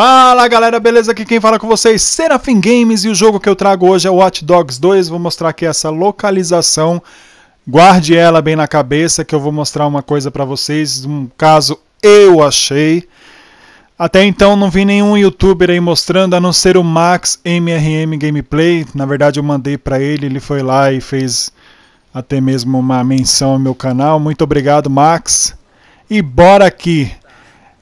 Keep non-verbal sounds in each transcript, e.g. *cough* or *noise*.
Fala galera, beleza? Aqui quem fala com vocês, Serafim Games, e o jogo que eu trago hoje é Watch Dogs 2. Vou mostrar aqui essa localização. Guarde ela bem na cabeça que eu vou mostrar uma coisa pra vocês, um caso eu achei. Até então não vi nenhum youtuber aí mostrando, a não ser o Max MRM Gameplay. Na verdade eu mandei pra ele, ele foi lá e fez até mesmo uma menção ao meu canal. Muito obrigado, Max. E bora aqui.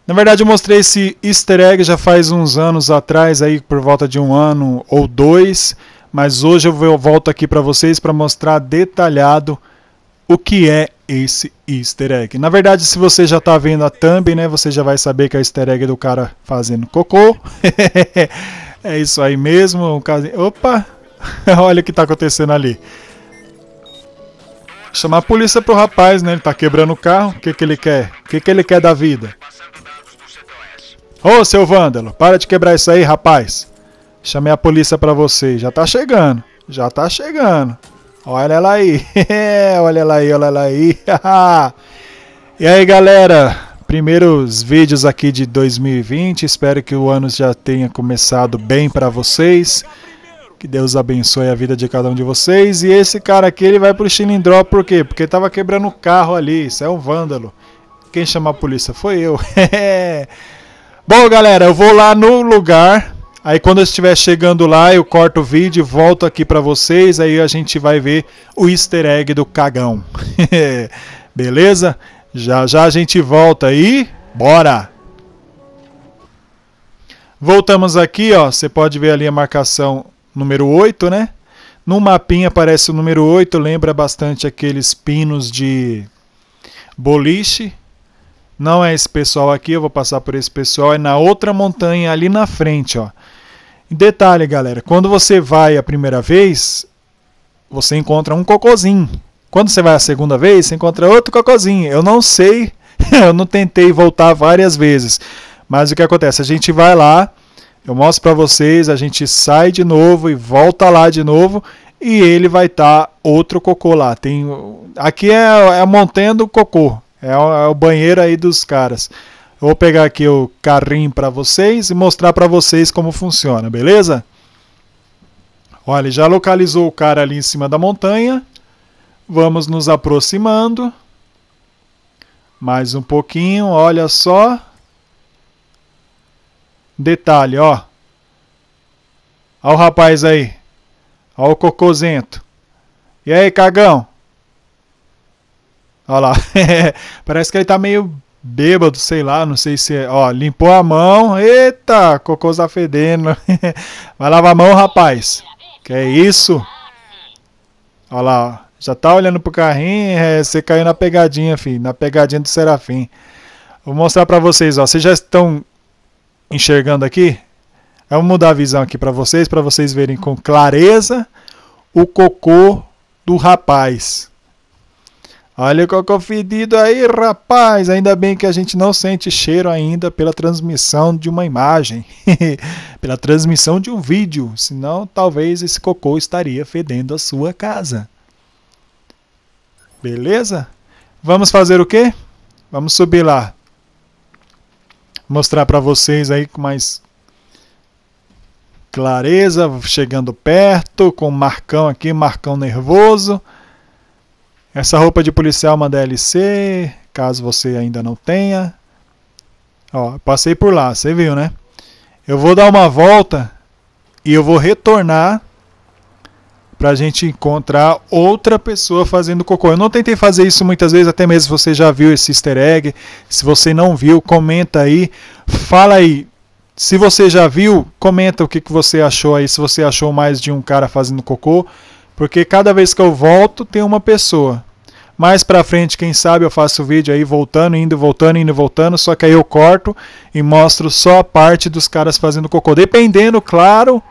Na verdade, eu mostrei esse easter egg já faz uns anos atrás, aí por volta de um ano ou dois, mas hoje eu volto aqui para vocês para mostrar detalhado o que é esse easter egg. Na verdade, se você já está vendo a thumb, né, você já vai saber que é o easter egg do cara fazendo cocô. *laughs* é isso aí mesmo. Opa! *laughs* Olha o que está acontecendo ali. Chamar a polícia pro rapaz, né? Ele tá quebrando o carro. O que, que ele quer? O que, que ele quer da vida? Ô, seu vândalo, para de quebrar isso aí, rapaz. Chamei a polícia pra você. Já tá chegando. Já tá chegando. Olha ela aí. *laughs* olha ela aí, olha ela aí. *laughs* e aí, galera? Primeiros vídeos aqui de 2020. Espero que o ano já tenha começado bem para vocês. Que Deus abençoe a vida de cada um de vocês. E esse cara aqui, ele vai pro Chilindró por quê? Porque tava quebrando o carro ali. Isso é um vândalo. Quem chamou a polícia? Foi eu. *laughs* Bom, galera, eu vou lá no lugar. Aí quando eu estiver chegando lá, eu corto o vídeo e volto aqui para vocês. Aí a gente vai ver o easter egg do cagão. *laughs* Beleza? Já já a gente volta aí. Bora! Voltamos aqui, ó. Você pode ver ali a marcação número 8, né? No mapinha aparece o número 8, lembra bastante aqueles pinos de boliche. Não é esse pessoal aqui, eu vou passar por esse pessoal, é na outra montanha ali na frente, ó. Detalhe, galera, quando você vai a primeira vez, você encontra um cocôzinho. Quando você vai a segunda vez, você encontra outro cocôzinho. Eu não sei, *laughs* eu não tentei voltar várias vezes. Mas o que acontece? A gente vai lá, eu mostro para vocês, a gente sai de novo e volta lá de novo e ele vai estar tá outro cocô lá. Tem aqui é, é a montanha do cocô. É o, é o banheiro aí dos caras. Eu vou pegar aqui o carrinho para vocês e mostrar para vocês como funciona, beleza? Olha, já localizou o cara ali em cima da montanha. Vamos nos aproximando. Mais um pouquinho, olha só. Detalhe, ó. Olha o rapaz aí. Olha o cocôzento. E aí, cagão? Olha lá. *laughs* Parece que ele tá meio bêbado, sei lá, não sei se é. Ó, limpou a mão. Eita, cocô tá fedendo. *laughs* Vai lavar a mão, rapaz. Que é isso? Olha lá. Já tá olhando pro carrinho, é, você caiu na pegadinha, filho. Na pegadinha do Serafim. Vou mostrar pra vocês, ó. Vocês já estão enxergando aqui? Eu vou mudar a visão aqui pra vocês, pra vocês verem com clareza o cocô do rapaz. Olha o cocô fedido aí, rapaz. Ainda bem que a gente não sente cheiro ainda pela transmissão de uma imagem, *laughs* pela transmissão de um vídeo. Senão, talvez esse cocô estaria fedendo a sua casa. Beleza? Vamos fazer o quê? Vamos subir lá. Mostrar para vocês aí com mais clareza, chegando perto, com o Marcão aqui, Marcão nervoso. Essa roupa de policial é uma DLC, caso você ainda não tenha. Ó, passei por lá, você viu, né? Eu vou dar uma volta e eu vou retornar para a gente encontrar outra pessoa fazendo cocô. Eu não tentei fazer isso muitas vezes, até mesmo se você já viu esse easter egg. Se você não viu, comenta aí. Fala aí. Se você já viu, comenta o que, que você achou aí. Se você achou mais de um cara fazendo cocô. Porque cada vez que eu volto, tem uma pessoa. Mais pra frente, quem sabe, eu faço vídeo aí voltando, indo, voltando, indo, voltando. Só que aí eu corto e mostro só a parte dos caras fazendo cocô. Dependendo, claro,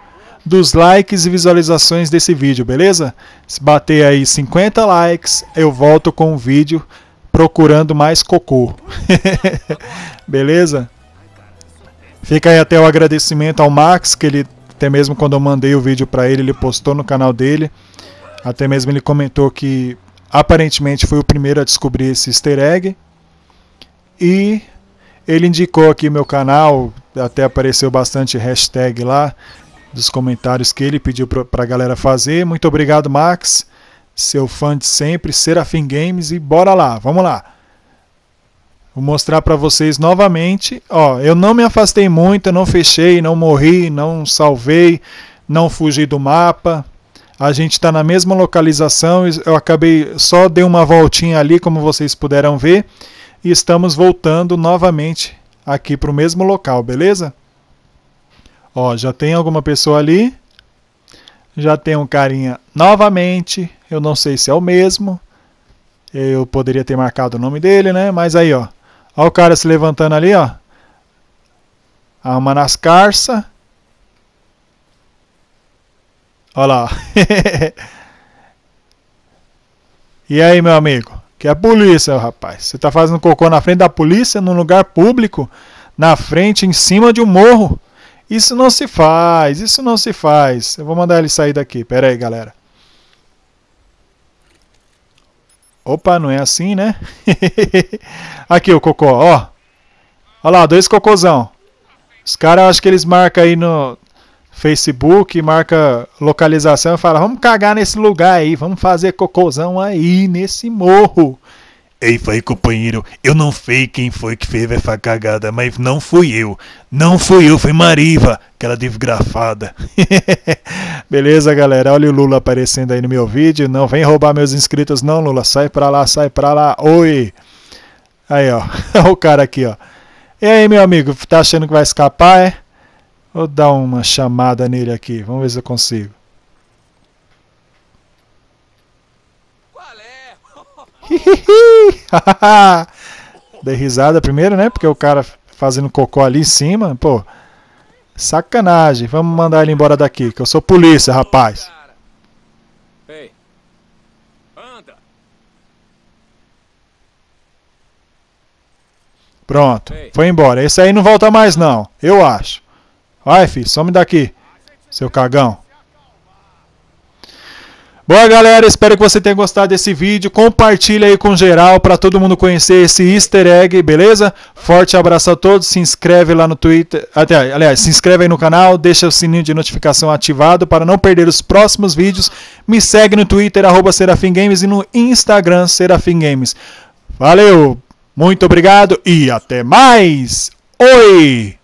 dos likes e visualizações desse vídeo, beleza? Se bater aí 50 likes, eu volto com um vídeo procurando mais cocô. *laughs* beleza? Fica aí até o agradecimento ao Max, que ele até mesmo quando eu mandei o vídeo para ele, ele postou no canal dele. Até mesmo ele comentou que aparentemente foi o primeiro a descobrir esse easter egg. E ele indicou aqui meu canal, Até apareceu bastante hashtag lá dos comentários que ele pediu para a galera fazer. Muito obrigado, Max. Seu fã de sempre, Serafim Games. E bora lá, vamos lá. Vou mostrar para vocês novamente. Ó, eu não me afastei muito, eu não fechei, não morri, não salvei, não fugi do mapa. A gente está na mesma localização. Eu acabei só dei uma voltinha ali, como vocês puderam ver, e estamos voltando novamente aqui para o mesmo local, beleza? Ó, já tem alguma pessoa ali. Já tem um carinha novamente. Eu não sei se é o mesmo. Eu poderia ter marcado o nome dele, né? Mas aí, ó. Ó o cara se levantando ali, ó. Alma nas carças. Olha lá. *laughs* e aí, meu amigo? Que é a polícia, rapaz. Você tá fazendo cocô na frente da polícia, num lugar público, na frente, em cima de um morro. Isso não se faz, isso não se faz. Eu vou mandar ele sair daqui. Pera aí, galera. Opa, não é assim, né? *laughs* aqui o cocô, ó. Olha lá, dois cocôzão. Os caras, acho que eles marcam aí no, Facebook, marca localização e fala: vamos cagar nesse lugar aí, vamos fazer cocôzão aí nesse morro. Ei, foi companheiro, eu não sei quem foi que fez essa cagada, mas não fui eu. Não fui eu, foi Mariva, aquela desgrafada. *laughs* Beleza, galera? Olha o Lula aparecendo aí no meu vídeo. Não vem roubar meus inscritos, não, Lula. Sai pra lá, sai pra lá. Oi! Aí, ó. *laughs* o cara aqui, ó. E aí, meu amigo, tá achando que vai escapar, é? Vou dar uma chamada nele aqui. Vamos ver se eu consigo. Qual é? *laughs* Dei risada primeiro, né? Porque o cara fazendo cocô ali em cima. Pô, sacanagem. Vamos mandar ele embora daqui, que eu sou polícia, rapaz. Ei, anda. Pronto, foi embora. Esse aí não volta mais não, eu acho. Vai, filho, some daqui, seu cagão. Boa, galera, espero que você tenha gostado desse vídeo. Compartilha aí com geral para todo mundo conhecer esse easter egg, beleza? Forte abraço a todos. Se inscreve lá no Twitter. Até, aliás, se inscreve aí no canal, deixa o sininho de notificação ativado para não perder os próximos vídeos. Me segue no Twitter, arroba Serafim Games, e no Instagram, Serafim Games. Valeu, muito obrigado e até mais! Oi!